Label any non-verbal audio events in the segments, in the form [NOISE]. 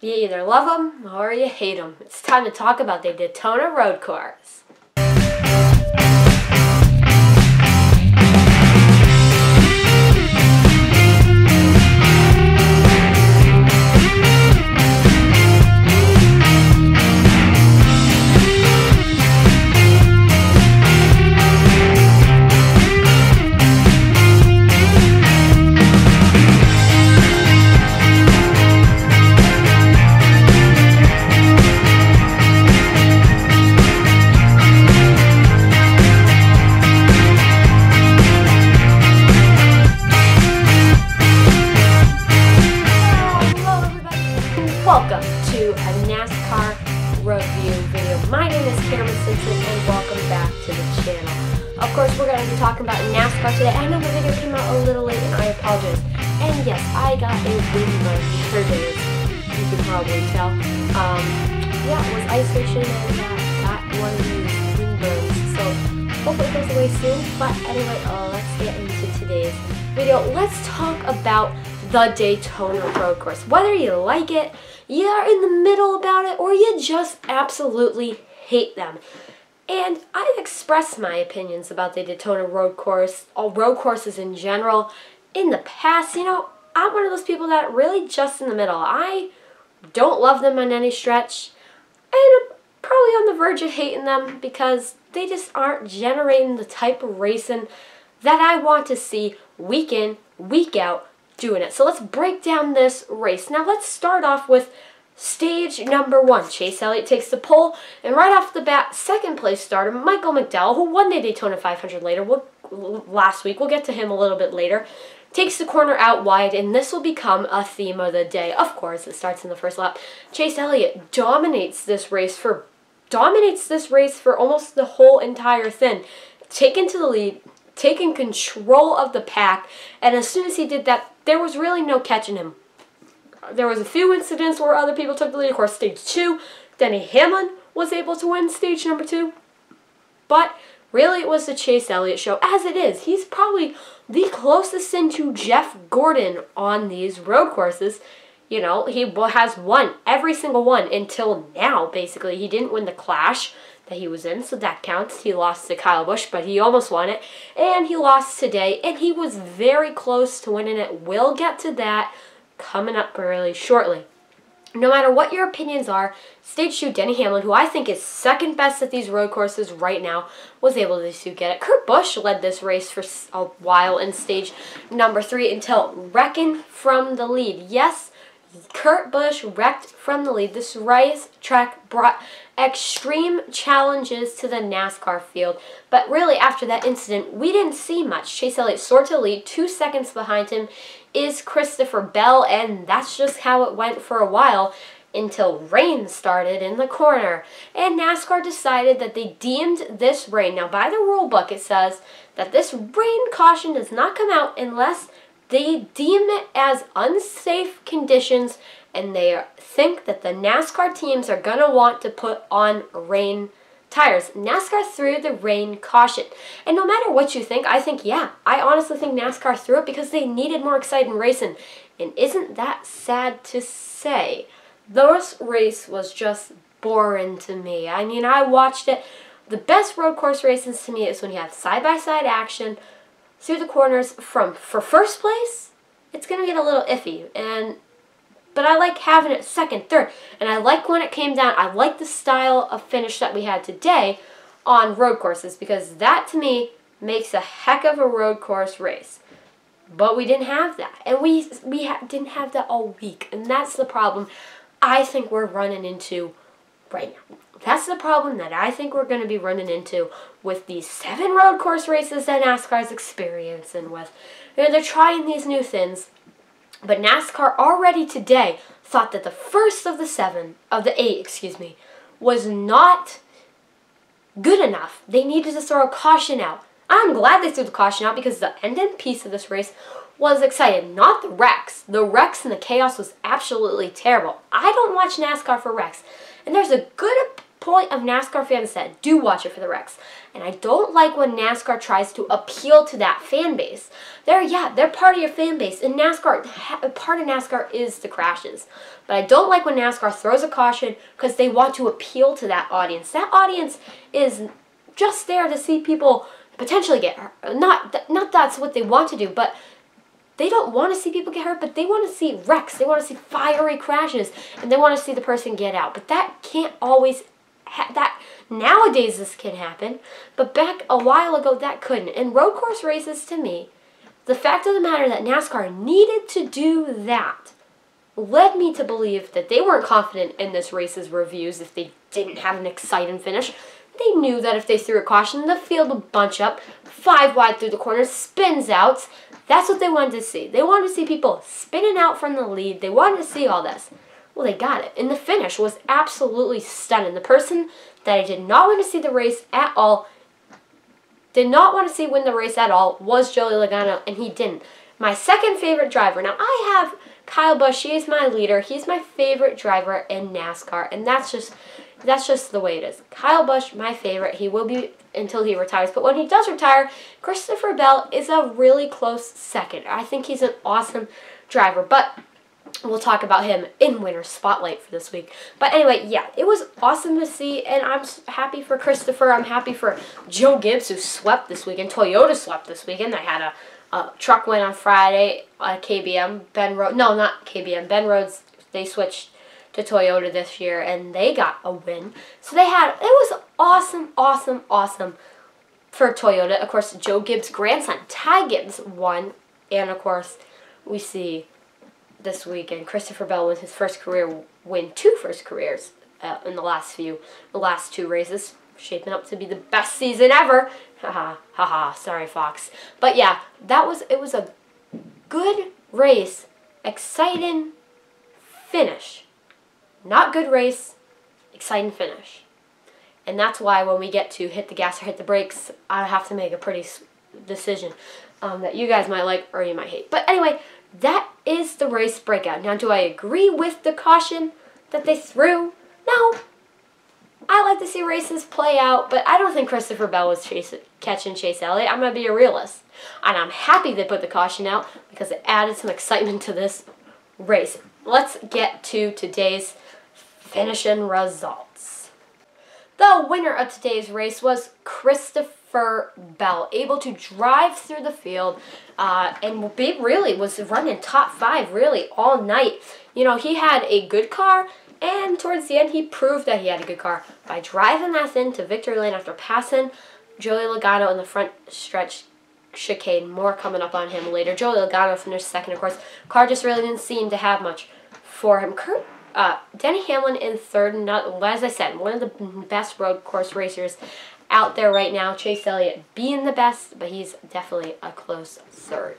You either love them or you hate them. It's time to talk about the Daytona Road Course. But anyway, uh, let's get into today's video. Let's talk about the Daytona Road Course. Whether you like it, you're in the middle about it, or you just absolutely hate them. And I've expressed my opinions about the Daytona Road Course, all road courses in general, in the past. You know, I'm one of those people that really just in the middle. I don't love them on any stretch, and I'm probably on the verge of hating them because they just aren't generating the type of racing that I want to see week in, week out, doing it. So let's break down this race. Now let's start off with stage number one. Chase Elliott takes the pole, and right off the bat, second place starter Michael McDowell, who won the Daytona 500 later, we'll, last week, we'll get to him a little bit later, takes the corner out wide, and this will become a theme of the day. Of course, it starts in the first lap. Chase Elliott dominates this race for dominates this race for almost the whole entire thing, taken to the lead, taking control of the pack, and as soon as he did that, there was really no catching him. There was a few incidents where other people took the lead. Of course, stage two, Denny Hamlin was able to win stage number two. But really, it was the Chase Elliott show, as it is. He's probably the closest thing to Jeff Gordon on these road courses. You know, he has won every single one until now, basically. He didn't win the Clash that he was in, so that counts. He lost to Kyle Busch, but he almost won it. And he lost today, and he was very close to winning it. We'll get to that coming up really shortly. No matter what your opinions are, Stage 2, Denny Hamlin, who I think is second best at these road courses right now, was able to get it. Kurt Busch led this race for a while in Stage number 3 until wrecking from the lead. Yes, Kurt Busch wrecked from the lead. This race track brought extreme challenges to the NASCAR field. But really, after that incident, we didn't see much. Chase Elliott soared to lead. Two seconds behind him is Christopher Bell, and that's just how it went for a while until rain started in the corner. And NASCAR decided that they deemed this rain. Now, by the rule book, it says that this rain caution does not come out unless they deem it as unsafe conditions and they think that the NASCAR teams are going to want to put on rain tires. NASCAR threw the rain caution. And no matter what you think, I think, yeah, I honestly think NASCAR threw it because they needed more exciting racing. And isn't that sad to say? This race was just boring to me. I mean, I watched it. The best road course races to me is when you have side-by-side action, through the corners from for first place, it's gonna get a little iffy. And but I like having it second, third, and I like when it came down. I like the style of finish that we had today on road courses because that to me makes a heck of a road course race. But we didn't have that, and we we ha didn't have that all week, and that's the problem. I think we're running into right now. That's the problem that I think we're going to be running into with these seven road course races that NASCAR's experiencing with. You know, they're trying these new things, but NASCAR already today thought that the first of the seven, of the eight, excuse me, was not good enough. They needed to throw a caution out. I'm glad they threw the caution out because the ending piece of this race was exciting. Not the wrecks. The wrecks and the chaos was absolutely terrible. I don't watch NASCAR for wrecks. And there's a good point of NASCAR fans said, do watch it for the wrecks. And I don't like when NASCAR tries to appeal to that fan base. They're, yeah, they're part of your fan base. And NASCAR, part of NASCAR is the crashes. But I don't like when NASCAR throws a caution because they want to appeal to that audience. That audience is just there to see people potentially get hurt. Not, not that's what they want to do, but they don't want to see people get hurt, but they want to see wrecks. They want to see fiery crashes, and they want to see the person get out. But that can't always that nowadays this can happen, but back a while ago that couldn't. And road course races to me, the fact of the matter that NASCAR needed to do that led me to believe that they weren't confident in this race's reviews if they didn't have an exciting finish. They knew that if they threw a caution, the field would bunch up, five wide through the corners, spins out. That's what they wanted to see. They wanted to see people spinning out from the lead. They wanted to see all this. Well, they got it. And the finish was absolutely stunning. The person that I did not want to see the race at all, did not want to see win the race at all, was Joey Logano, and he didn't. My second favorite driver. Now, I have Kyle Busch. He is my leader. He's my favorite driver in NASCAR, and that's just that's just the way it is. Kyle Busch, my favorite. He will be until he retires. But when he does retire, Christopher Bell is a really close second. I think he's an awesome driver. But we'll talk about him in Winter Spotlight for this week. But anyway, yeah, it was awesome to see, and I'm happy for Christopher. I'm happy for Joe Gibbs, who swept this weekend. Toyota swept this weekend. They had a, a truck win on Friday KBM. Ben Rhodes, no, not KBM. Ben Rhodes, they switched to Toyota this year, and they got a win. So they had, it was awesome, awesome, awesome for Toyota. Of course, Joe Gibbs' grandson, Ty Gibbs, won, and of course, we see this weekend. Christopher Bell won his first career win, two first careers uh, in the last few, the last two races, shaping up to be the best season ever. [LAUGHS] Haha, haha. Sorry, Fox. But yeah, that was it. Was a good race, exciting finish. Not good race, exciting finish. And that's why when we get to hit the gas or hit the brakes, I have to make a pretty decision um, that you guys might like or you might hate. But anyway, that is the race breakout. Now, do I agree with the caution that they threw? No. I like to see races play out, but I don't think Christopher Bell was chase, catching Chase Elliott. I'm going to be a realist. And I'm happy they put the caution out because it added some excitement to this race. Let's get to today's finishing results. The winner of today's race was Christopher for Bell, able to drive through the field uh, and be, really was running top five really all night. You know, he had a good car, and towards the end, he proved that he had a good car by driving that thing to victory lane after passing Joey Logano in the front stretch chicane. More coming up on him later. Joey Logano finished second, of course. Car just really didn't seem to have much for him. Kurt, uh, Denny Hamlin in third, not, as I said, one of the best road course racers out there right now. Chase Elliott being the best, but he's definitely a close third.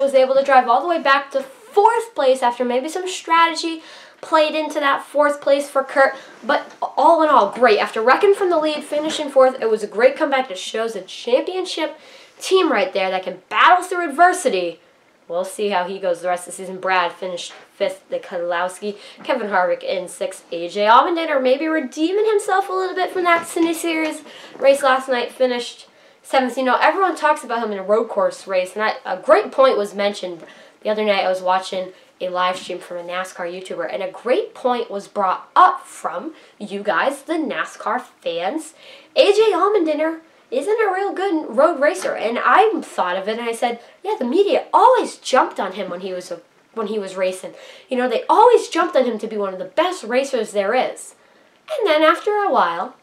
Was able to drive all the way back to fourth place after maybe some strategy played into that fourth place for Kurt. But all in all, great. After wrecking from the lead, finishing fourth, it was a great comeback that shows a championship team right there that can battle through adversity We'll see how he goes the rest of the season. Brad finished fifth, the Keselowski. Kevin Harvick in sixth. AJ Allmendinger maybe redeeming himself a little bit from that Xfinity Series race last night. Finished seventh. You know, everyone talks about him in a road course race, and a great point was mentioned the other night. I was watching a live stream from a NASCAR YouTuber, and a great point was brought up from you guys, the NASCAR fans. AJ Allmendinger isn't a real good road racer. And I thought of it and I said, yeah, the media always jumped on him when he was a, when he was racing. You know, they always jumped on him to be one of the best racers there is. And then after a while,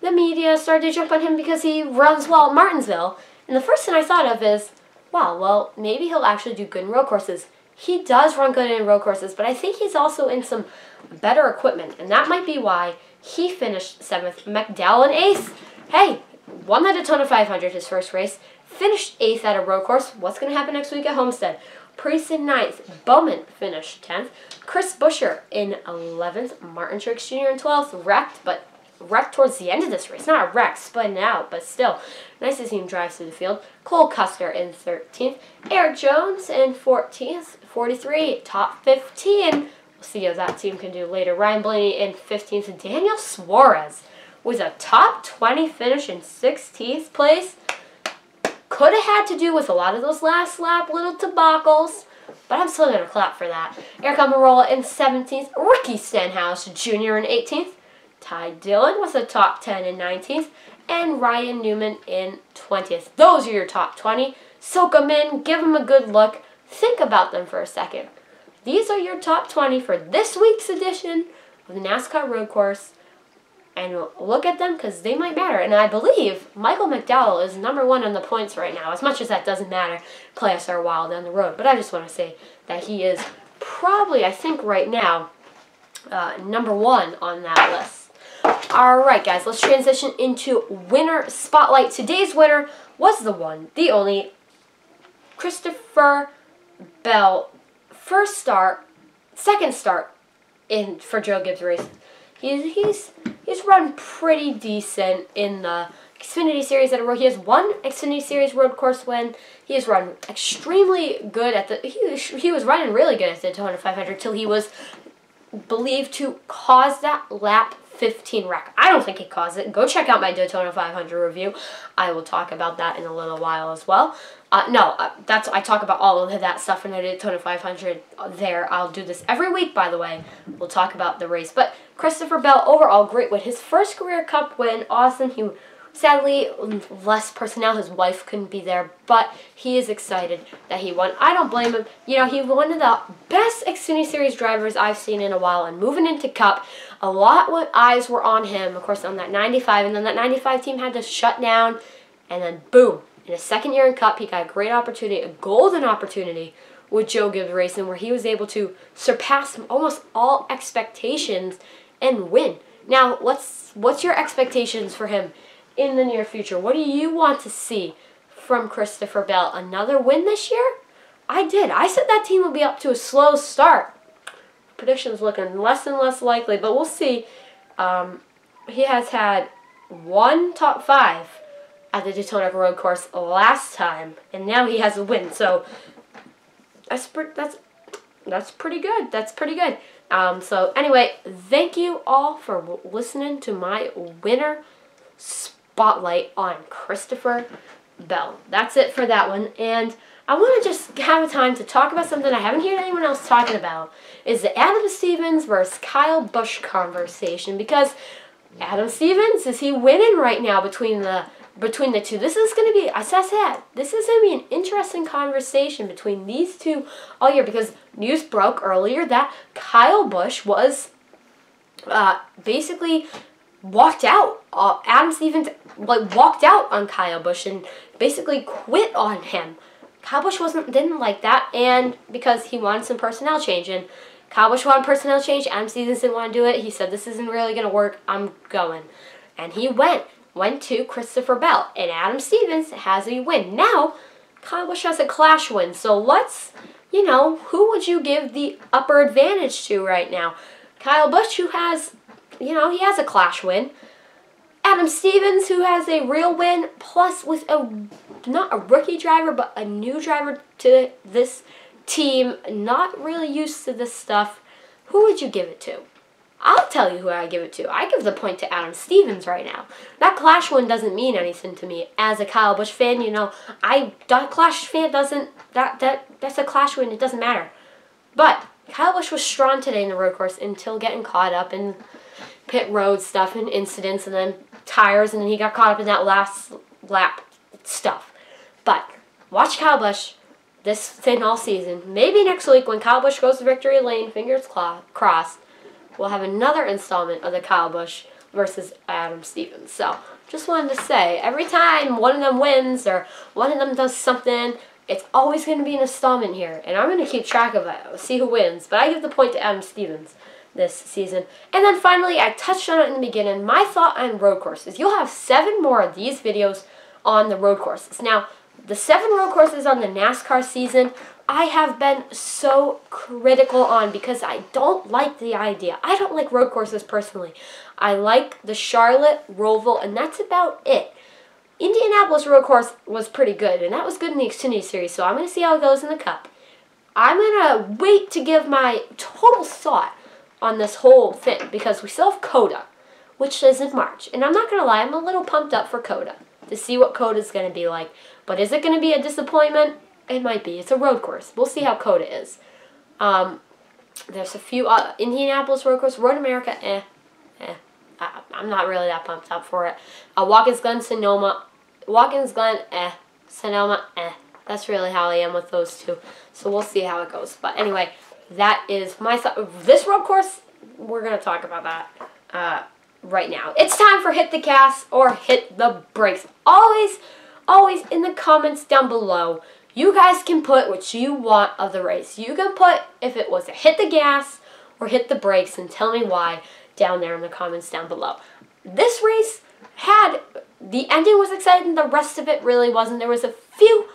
the media started to jump on him because he runs well at Martinsville. And the first thing I thought of is, wow, well, maybe he'll actually do good in road courses. He does run good in road courses, but I think he's also in some better equipment. And that might be why he finished seventh, McDowell and eighth. Hey, won the Daytona 500 his first race, finished 8th at a road course. What's going to happen next week at Homestead? Preece in 9th, Bowman finished 10th, Chris Buescher in 11th, Martin Truex Jr. in 12th, wrecked, but wrecked towards the end of this race. Not a wreck, splitting out, but still. Nice to see him drive through the field. Cole Custer in 13th, Erik Jones in 14th, 43, top 15, We'll see how that team can do later. Ryan Blaney in 15th. And Daniel Suarez with a top 20 finish in 16th place. Could have had to do with a lot of those last lap little debacles. But I'm still going to clap for that. Aric Almirola in 17th. Ricky Stenhouse Jr. in 18th. Ty Dillon with a top 10 in 19th. And Ryan Newman in 20th. Those are your top 20. Soak them in. Give them a good look. Think about them for a second. These are your top 20 for this week's edition of the NASCAR Road Course. And look at them because they might matter. And I believe Michael McDowell is number one in the points right now. As much as that doesn't matter, playoffs are a while down the road. But I just want to say that he is probably, I think right now, uh, number one on that list. Alright guys, let's transition into winner spotlight. Today's winner was the one, the only, Christopher Bell. First start, second start in for Joe Gibbs Racing. He's he's he's run pretty decent in the Xfinity Series at a road. He has one Xfinity Series road course win. He has run extremely good at the. He he was running really good at the Daytona 500 till he was believed to cause that lap 15 wreck. I don't think he caused it. Go check out my Daytona 500 review. I will talk about that in a little while as well. Uh, no, uh, that's I talk about all of that stuff in the Daytona 500 there. I'll do this every week, by the way. We'll talk about the race. But Christopher Bell, overall, great win. His first career cup win, awesome. He Sadly, less personnel. His wife couldn't be there, but he is excited that he won. I don't blame him. You know, he's one of the best Xfinity Series drivers I've seen in a while, and moving into Cup, a lot of eyes were on him, of course, on that 95, and then that 95 team had to shut down, and then boom, in his second year in Cup, he got a great opportunity, a golden opportunity with Joe Gibbs Racing, where he was able to surpass almost all expectations and win. Now, what's what's your expectations for him in the near future? What do you want to see from Christopher Bell? Another win this year? I did. I said that team would be up to a slow start. Predictions looking less and less likely, but we'll see. Um, he has had one top five at the Daytona Road Course last time, and now he has a win. So that's that's that's pretty good. That's pretty good. Um, so anyway, thank you all for listening to my winner spotlight on Christopher Bell. That's it for that one. And I want to just have a time to talk about something I haven't heard anyone else talking about. Is the Adam Stevens versus Kyle Busch conversation. Because Adam Stevens, is he winning right now between the between the two. This is going to be, as I said, this is going to be an interesting conversation between these two all year because news broke earlier that Kyle Busch was uh, basically walked out. Uh, Adam Stevens like walked out on Kyle Busch and basically quit on him. Kyle Busch wasn't didn't like that, and because he wanted some personnel change, and Kyle Busch wanted personnel change. Adam Stevens didn't want to do it. He said, "This isn't really gonna work. I'm going," and he went. Went to Christopher Bell, and Adam Stevens has a win. Now, Kyle Busch has a clash win. So let's, you know, who would you give the upper advantage to right now? Kyle Busch, who has you know, he has a clash win. Adam Stevens, who has a real win, plus with a not a rookie driver, but a new driver to this team, not really used to this stuff. Who would you give it to? I'll tell you who I give it to. I give the point to Adam Stevens right now. That Clash win doesn't mean anything to me as a Kyle Busch fan. You know, I that Clash fan doesn't that that that's a Clash win. It doesn't matter. But Kyle Busch was strong today in the road course until getting caught up in pit road stuff and incidents and then tires and then he got caught up in that last lap stuff. But watch Kyle Busch this thing all season. Maybe next week when Kyle Busch goes to victory lane, fingers crossed, we'll have another installment of the Kyle Busch versus Adam Stevens. So just wanted to say, every time one of them wins or one of them does something, it's always going to be an installment here. And I'm going to keep track of it, see who wins. But I give the point to Adam Stevens this season. And then finally, I touched on it in the beginning, my thought on road courses. You'll have seven more of these videos on the road courses. Now, the seven road courses on the NASCAR season, I have been so critical on because I don't like the idea. I don't like road courses personally. I like the Charlotte, Roval, and that's about it. Indianapolis road course was pretty good, and that was good in the Xfinity Series, so I'm going to see how it goes in the Cup. I'm going to wait to give my total thought on this whole thing because we still have COTA, which is in March. And I'm not going to lie, I'm a little pumped up for COTA to see what COTA is going to be like. But is it going to be a disappointment? It might be. It's a road course. We'll see how COTA is. Um, there's a few uh, Indianapolis road course, Road America, eh, eh. I, am not really that pumped up for it. Uh, Watkins Glen, Sonoma, Watkins Glen, eh. Sonoma, eh. That's really how I am with those two. So we'll see how it goes. But anyway, that is my This road course, we're going to talk about that uh, right now. It's time for hit the gas or hit the brakes. Always, always in the comments down below, you guys can put what you want of the race. You can put if it was a hit the gas or hit the brakes and tell me why down there in the comments down below. This race had, the ending was exciting, the rest of it really wasn't. There was a few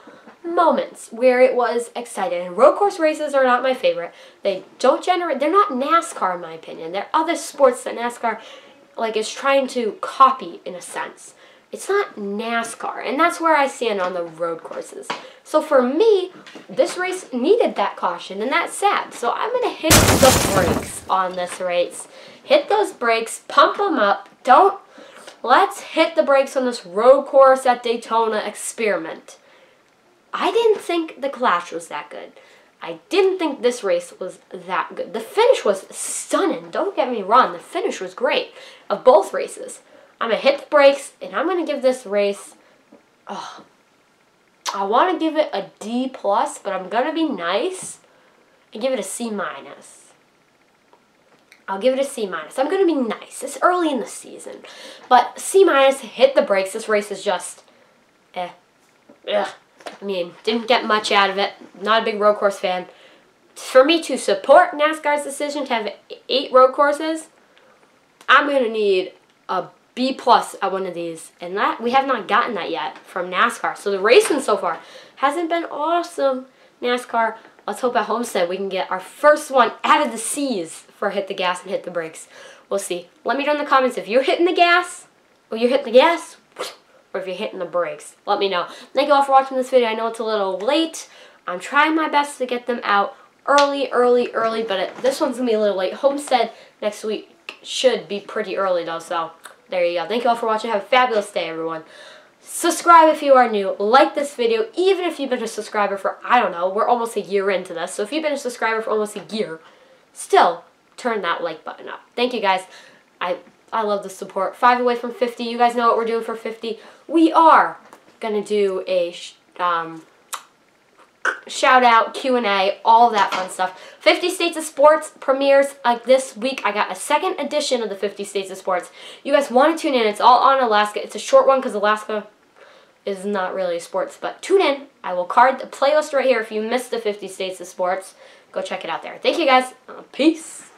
moments where it was exciting. And road course races are not my favorite. They don't generate, they're not NASCAR in my opinion. They're other sports that NASCAR like is trying to copy in a sense. It's not NASCAR, and that's where I stand on the road courses. So for me, this race needed that caution, and that's sad. So I'm going to hit the brakes on this race. Hit those brakes, pump them up. Don't, let's hit the brakes on this road course at Daytona experiment. I didn't think the Clash was that good. I didn't think this race was that good. The finish was stunning. Don't get me wrong. The finish was great of both races. I'm going to hit the brakes, and I'm going to give this race, oh, I want to give it a D plus, but I'm going to be nice and give it a C-. minus. I'll give it a C-. minus. I'm going to be nice. It's early in the season. But C-, minus, hit the brakes. This race is just, eh, ugh. I mean, didn't get much out of it. Not a big road course fan. For me to support NASCAR's decision to have eight road courses, I'm going to need a B plus at one of these. And that we have not gotten that yet from NASCAR. So the racing so far hasn't been awesome. NASCAR, let's hope at Homestead we can get our first one out of the seas for hit the gas and hit the brakes. We'll see. Let me know in the comments if you're hitting the gas or you're hitting the gas or if you're hitting the brakes. Let me know. Thank you all for watching this video. I know it's a little late. I'm trying my best to get them out early, early, early, but it, this one's going to be a little late. Homestead next week should be pretty early though, so there you go. Thank you all for watching. Have a fabulous day, everyone. Subscribe if you are new. Like this video, even if you've been a subscriber for, I don't know, we're almost a year into this. So if you've been a subscriber for almost a year, still turn that like button up. Thank you guys. I I love the support. Five away from 50. You guys know what we're doing for 50. We are going to do a um, shout out, Q&A, all that fun stuff. 50 States of Sports premieres like this week. I got a second edition of the 50 States of Sports. You guys want to tune in. It's all on Alaska. It's a short one because Alaska is not really sports, but tune in. I will card the playlist right here if you missed the 50 States of Sports. Go check it out there. Thank you guys. Uh, peace.